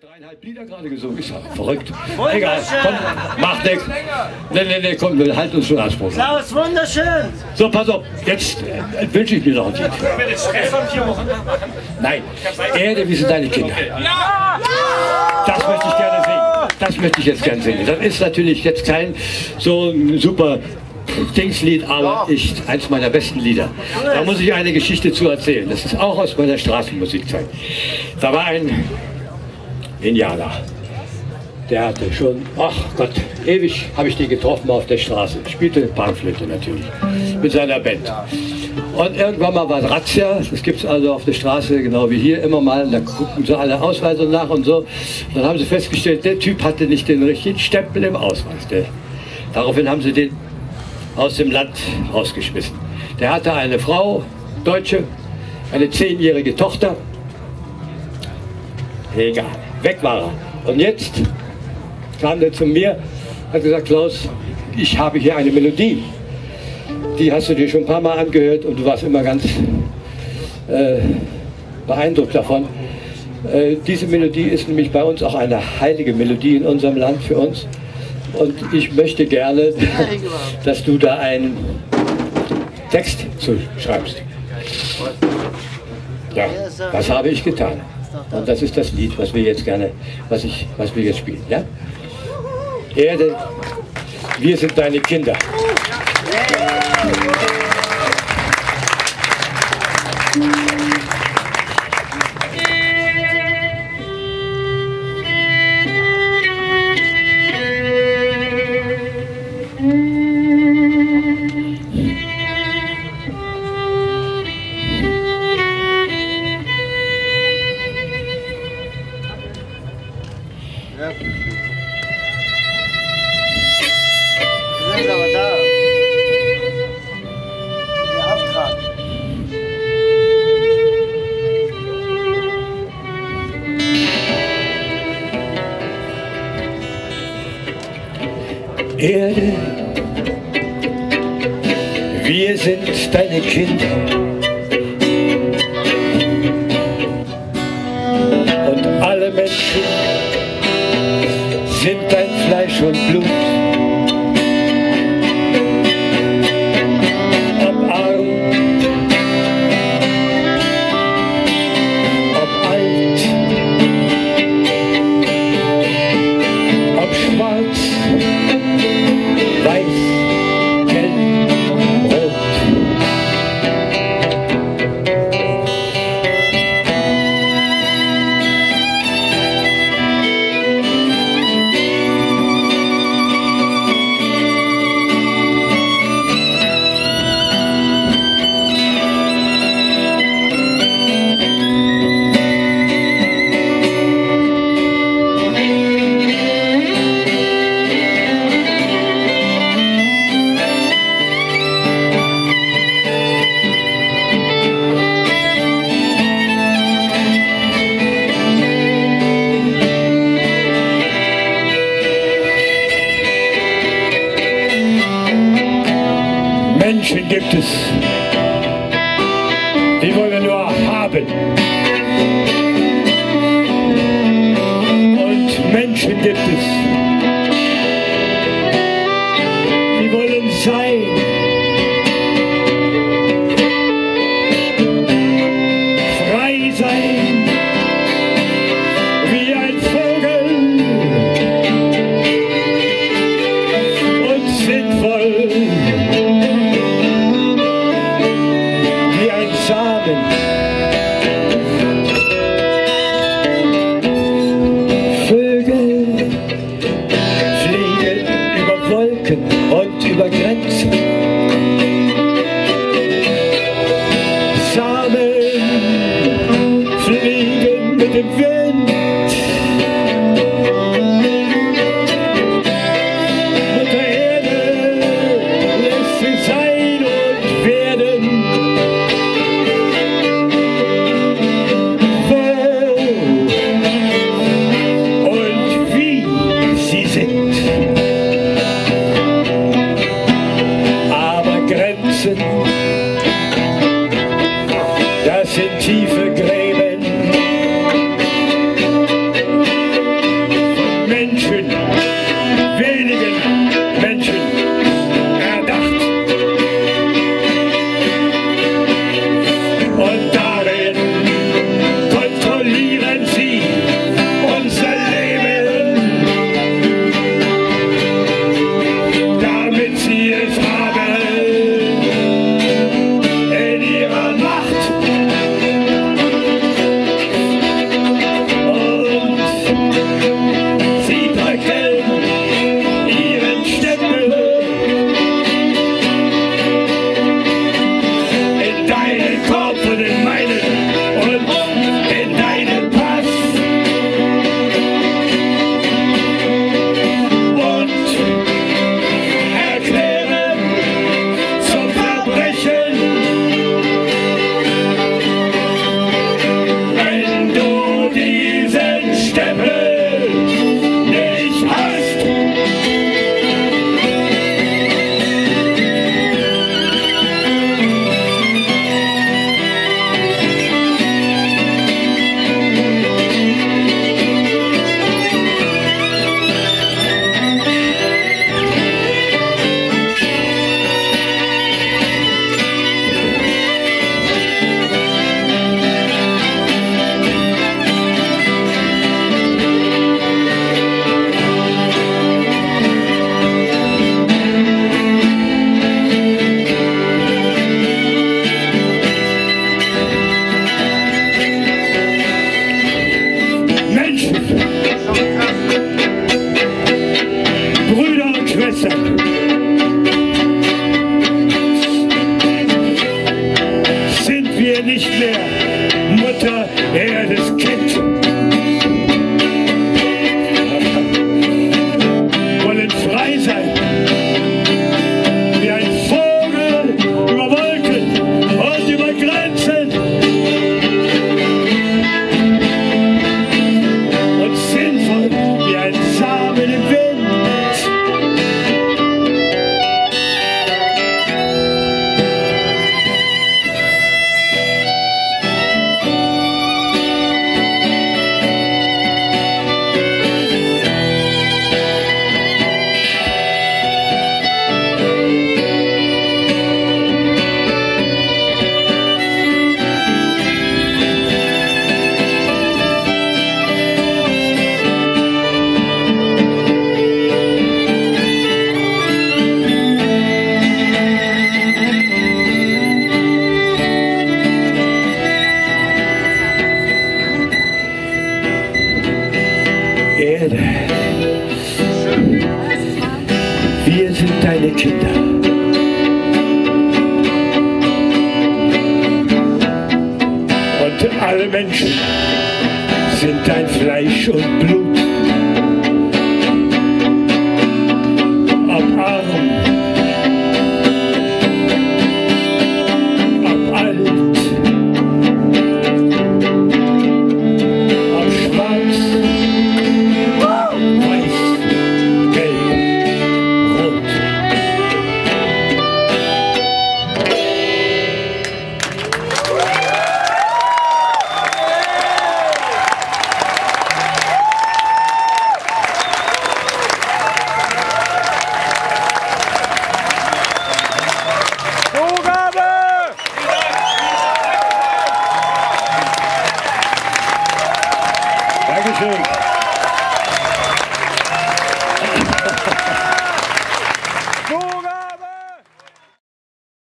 dreieinhalb Lieder gerade gesungen. Ist ja verrückt. Egal, komm, macht nichts. Nee, nee, nee, komm, wir halten uns schon Anspruch. Klaus, wunderschön. So, pass auf, jetzt äh, wünsche ich mir noch ein Lied. Nein, Erde, wie sind deine Kinder? Das möchte ich gerne singen. Das möchte ich jetzt gerne singen. Das ist natürlich jetzt kein so ein super Dingslied, aber ich, eins meiner besten Lieder. Da muss ich eine Geschichte zu erzählen. Das ist auch aus meiner Straßenmusikzeit. Da war ein Indianer. Der hatte schon, ach Gott, ewig habe ich den getroffen auf der Straße. Spielte Panflöte natürlich, mit seiner Band. Und irgendwann mal war Razzia, das gibt es also auf der Straße, genau wie hier, immer mal, da gucken sie alle Ausweise nach und so. Dann haben sie festgestellt, der Typ hatte nicht den richtigen Stempel im Ausweis. Der, daraufhin haben sie den aus dem Land rausgeschmissen. Der hatte eine Frau, Deutsche, eine zehnjährige Tochter. Egal, weg war er. Und jetzt kam er zu mir, hat gesagt, Klaus, ich habe hier eine Melodie. Die hast du dir schon ein paar Mal angehört und du warst immer ganz äh, beeindruckt davon. Äh, diese Melodie ist nämlich bei uns auch eine heilige Melodie in unserem Land für uns. Und ich möchte gerne, dass du da einen Text zu schreibst. Ja, das habe ich getan. Und das ist das Lied, was wir jetzt gerne, was ich, was wir jetzt spielen. Ja? Erde, wir sind deine Kinder. Sind aber da. Erde, wir sind deine Kinder. Gibt es, die wollen nur haben. Und Menschen gibt es, Erde. Wir sind deine Kinder. Und alle Menschen sind dein Fleisch und Blut.